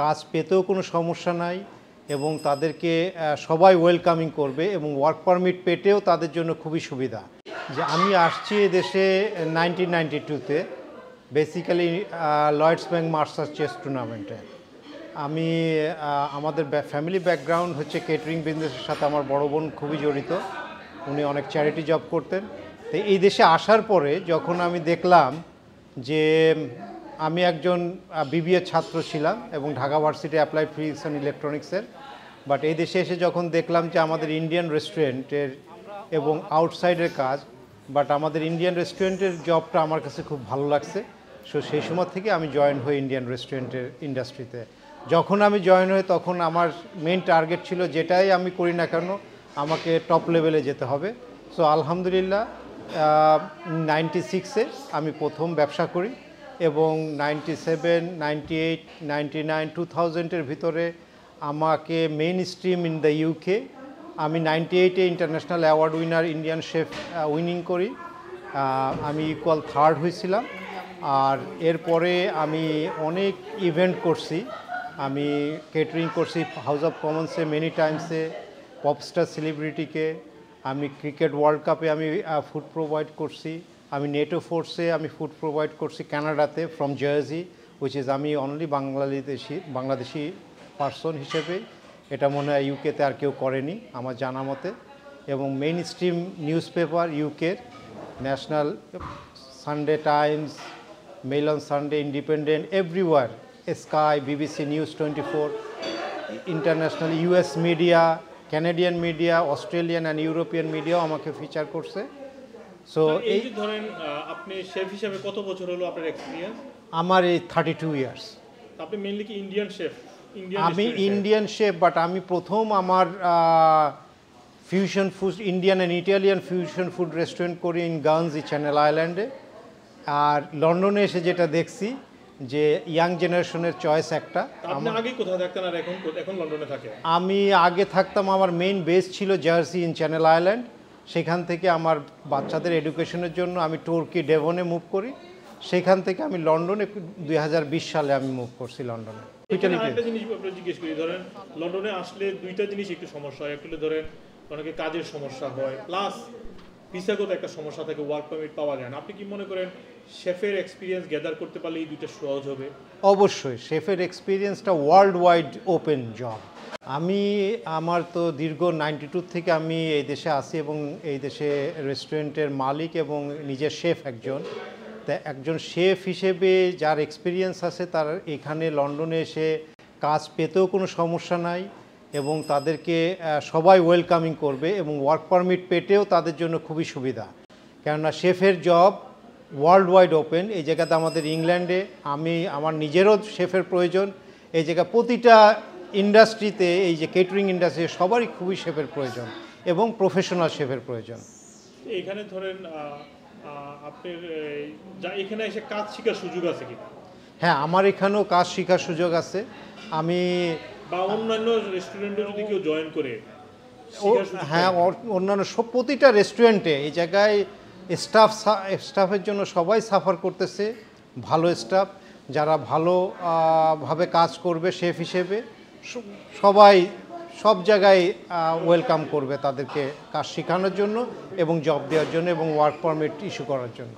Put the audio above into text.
কাজ পেতেও কোনো সমস্যা নাই এবং তাদেরকে সবাই ওয়েলকামিং করবে এবং ওয়ার্ক পারমিট পেতেও তাদের জন্য খুবই সুবিধা। যে আমি আসছি দেশে নাইনটিন নাইনটি টুতে basically Lloyds bank master chess টুর্নামেন্টে আমি আমাদের ফ্যামিলি ব্যাকগ্রাউন্ড হচ্ছে কেটারিং বিজনেসের সাথে আমার বড় বোন খুবই জড়িত। উনি অনেক চ্যারিটি জব করতেন। তো এই দেশে আসার পরে যখন আমি দেখলাম যে আমি একজন বিবিএ ছাত্র ছিলাম এবং Dhaka varsity apply physics and ইলেকট্রনিক্সের বাট এই দেশে এসে যখন দেখলাম যে আমাদের ইন্ডিয়ান রেস্টুরেন্টের এবং আউটসাইডের কাজ বাট আমাদের ইন্ডিয়ান রেস্টুরেন্টের জবটা আমার কাছে খুব ভালো লাগছে। সো সেই সময় থেকে আমি জয়েন হই ইন্ডিয়ান রেস্টুরেন্টের ইন্ডাস্ট্রিতে যখন আমি জয়েন হই, তখন আমার মেন টার্গেট ছিল যেটাই আমি করি না কেন, আমাকে টপ লেভেলে যেতে হবে। সো আলহামদুলিল্লাহ নাইনটি সিক্সে আমি প্রথম ব্যবসা করি। এবং ninety seven ninety eight ninety nine two থাউজেন্ডের ভিতরে আমাকে mainstream in the UK আমি নাইনটি এইটে international award winner Indian chef winning করি। আমি ইকুয়াল থার্ড হয়েছিলাম। আর এরপরে আমি অনেক ইভেন্ট করছি। আমি কেটারিং করছি হাউস অফ কমন্সে মেনি টাইমসে পপস্টার সেলিব্রিটিকে আমি ক্রিকেট ওয়ার্ল্ড কাপে আমি ফুড প্রোভাইড করছি। আমি নেটো ফোর্সে আমি ফুড প্রোভাইড করছি কানাডাতে ফ্রম জার্জি উইচ ইজ আমি অনলি বাংলাদেশি বাংলাদেশি পার্সন হিসেবে। এটা মনে হয় ইউকেতে আর কেউ করেনি, আমার জানা মতে। এবং মেইন স্ট্রিম নিউজ পেপার ইউকের national Sunday Times Mail on Sunday Independent everywhere Sky BBC News twenty four international US media Canadian media Australian and European মিডিয়াও আমাকে ফিচার করছে। সো এই যে ধরেন আপনি শেফ হিসেবে কত বছর হলো আপনার এক্সপিরিয়েন্স আমার এই থার্টি টু ইয়ার্স আপনি মেইনলি কি ইন্ডিয়ান শেফ আমি ইন্ডিয়ান শেফ বাট আমি প্রথম আমার fusion food Indian and Italian fusion food restaurant করি ইন গার্নজি চ্যানেল আইল্যান্ডে আর লন্ডনে এসে যেটা দেখছি যে ইয়াং জেনারেশনের চয়েস একটা। আমি আগে থাকতাম আমার মেইন বেস ছিল জার্সি ইন চ্যানেল আইল্যান্ড সেখান থেকে আমার বাচ্চাদের এডুকেশনের জন্য আমি টর্কি ডেভনে মুভ করি। সেখান থেকে আমি লন্ডনে দুই হাজার বিশ সালে আমি মুভ করছি লন্ডনে। এখানে জিনিস আপনার জিজ্ঞেস করি ধরেন লন্ডনে আসলে দুইটা জিনিস একটু সমস্যা হয় একটু হলে ধরেন অনেকে কাজের সমস্যা হয় প্লাস ভিসাগত একটা সমস্যা থাকে ওয়ার্ক পারমিট পাওয়া যায় না। আপনি কি মনে করেন শেফের এক্সপিরিয়েন্স গ্যাদার করতে পারলে এই দুইটা সহজ হবে? অবশ্যই, শেফের এক্সপিরিয়েন্সটা ওয়ার্ল্ড ওয়াইড ওপেন জব আমি, আমার তো দীর্ঘ নাইনটি টু থেকে আমি এই দেশে আসি এবং এই দেশে রেস্টুরেন্টের মালিক এবং নিজের শেফ একজন। তা একজন শেফ হিসেবে যার এক্সপিরিয়েন্স আছে, তার এখানে লন্ডনে এসে কাজ পেতেও কোনো সমস্যা নাই। এবং তাদেরকে সবাই ওয়েলকামিং করবে এবং ওয়ার্ক পারমিট পেটেও তাদের জন্য খুবই সুবিধা। কেননা শেফের জব ওয়ার্ল্ড ওয়াইড ওপেন এই জায়গাতে আমাদের ইংল্যান্ডে আমি আমার নিজেরও শেফের প্রয়োজন। এই জায়গা প্রতিটা ইন্ডাস্ট্রিতে এই যে কেটারিং ইন্ডাস্ট্রি সবারই খুবই শেফের প্রয়োজন এবং প্রফেশনাল শেফের প্রয়োজন। এখানে ধরেন আপনার এখানে এসে কাজ শেখার সুযোগ আছে কি হ্যাঁ আমার এখানেও কাজ শেখার সুযোগ আছে। আমি বা অন্যান্য রেস্টুরেন্টে যদি কেউ জয়েন করে হ্যাঁ অন্যান্য সব প্রতিটা রেস্টুরেন্টে এই জায়গায় স্টাফ স্টাফের জন্য সবাই সাফার করতেছে ভালো স্টাফ যারা ভালো ভাবে কাজ করবে শেফ হিসেবে সবাই সব জায়গায় ওয়েলকাম করবে তাদেরকে কাজ শেখানোর জন্য এবং জব দেওয়ার জন্য এবং ওয়ার্ক পারমিট ইস্যু করার জন্য।